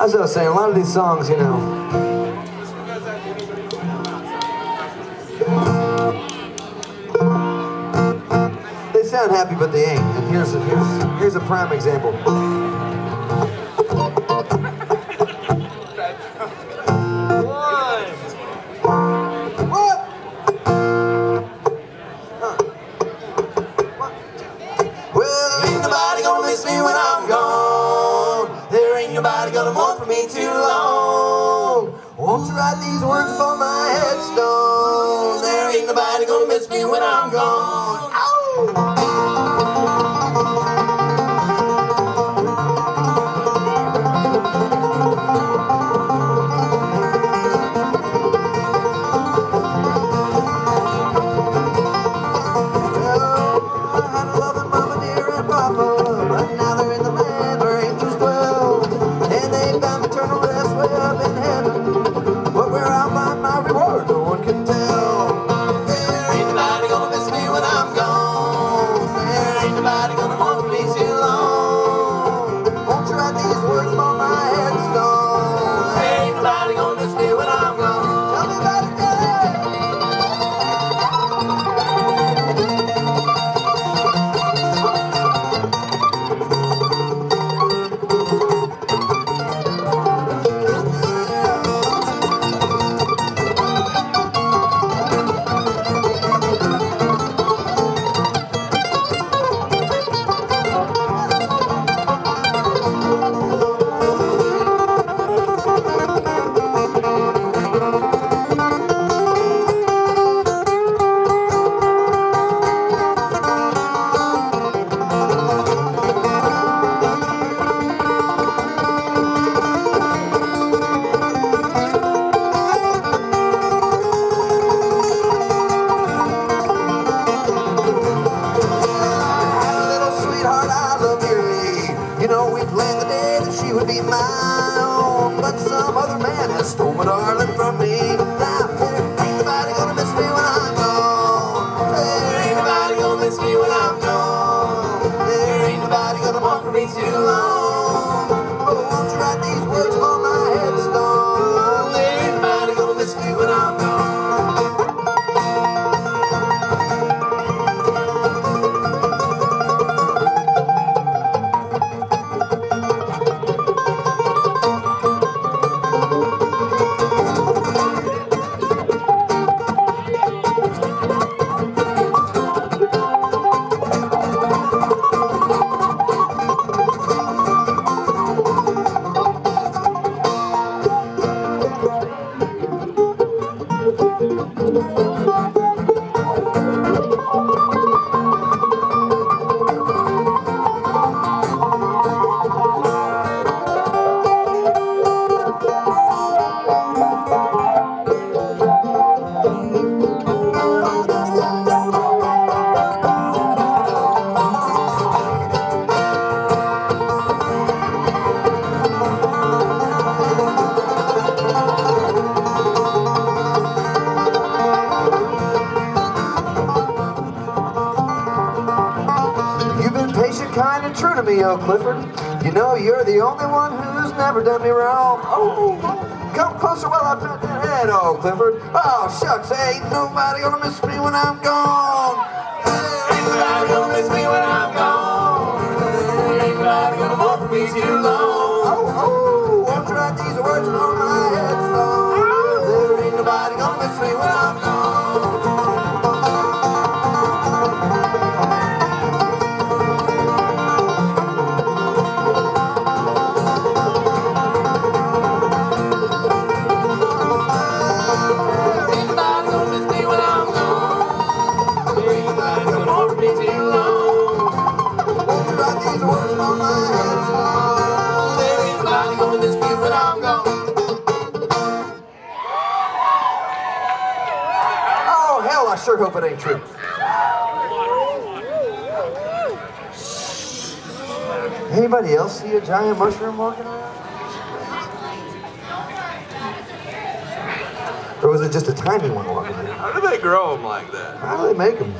As I was saying, a lot of these songs, you know. They sound happy, but they ain't. And here's a, here's here's a prime example. Well, ain't nobody gonna miss me when I'm too long. Won't you write these words for my headstone? There ain't nobody gonna miss me when I'm gone. Stole my darling from me. Ain't nobody gonna miss me when I'm gone. There ain't nobody gonna miss me when I'm gone. There ain't nobody gonna for me too long. Música kind, and true to me, oh Clifford. You know you're the only one who's never done me wrong. Oh, come closer while I pat that head, oh Clifford. Oh shucks, ain't nobody gonna miss me when I'm gone. Ain't nobody gonna miss me when I'm gone. Ain't nobody gonna want me too long. Hell, I sure hope it ain't true. Anybody else see a giant mushroom walking around? Or was it just a tiny one walking around? How do they grow them like that? How do they make them?